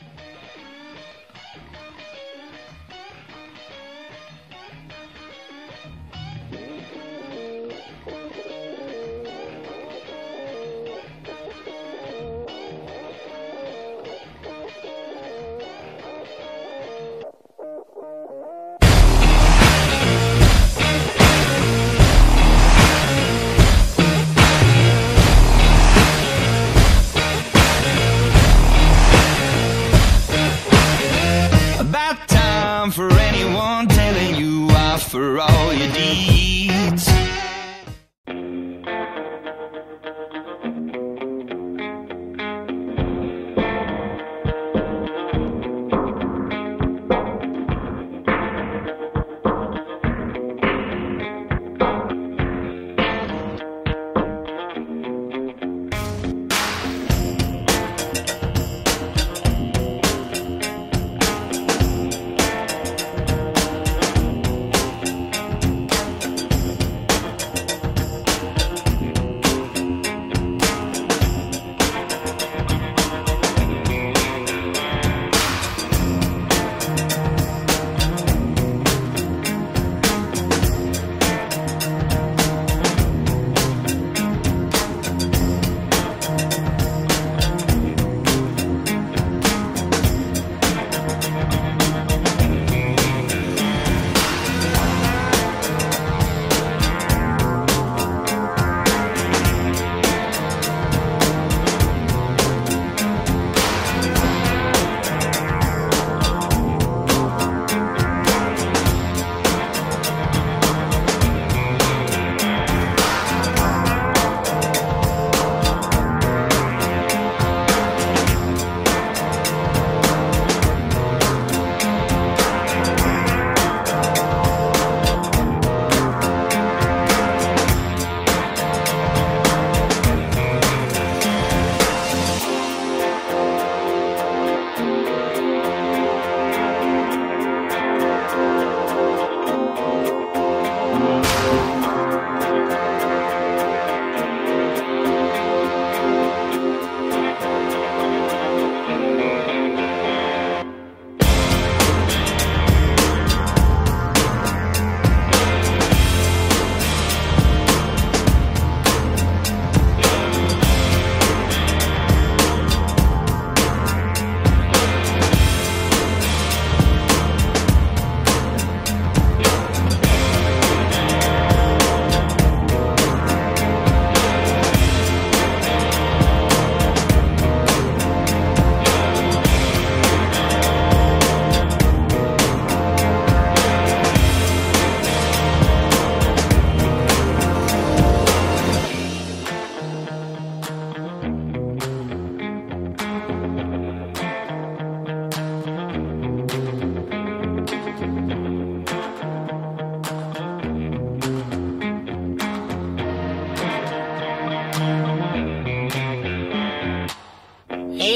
About time for anyone telling you off for all your deeds.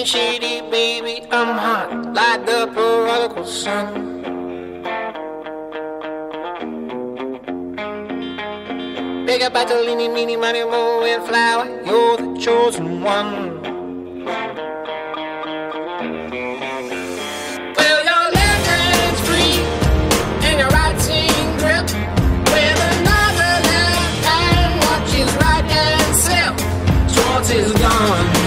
Shady, baby, I'm hot like the prodigal son. Big up Bartolini, meeny, money, mo, and flower, you're the chosen one. Well, your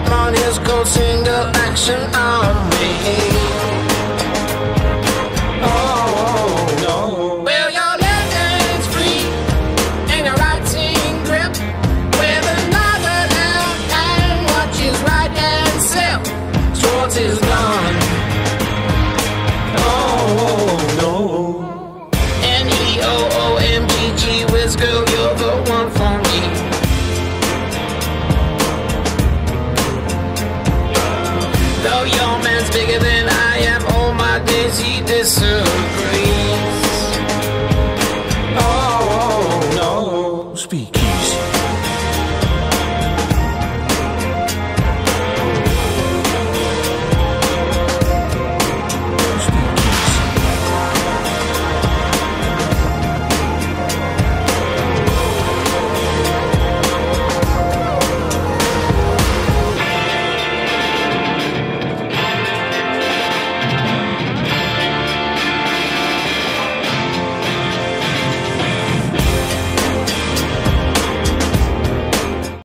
on his coat, single action on me. he disagrees. Oh, no. Speak easy.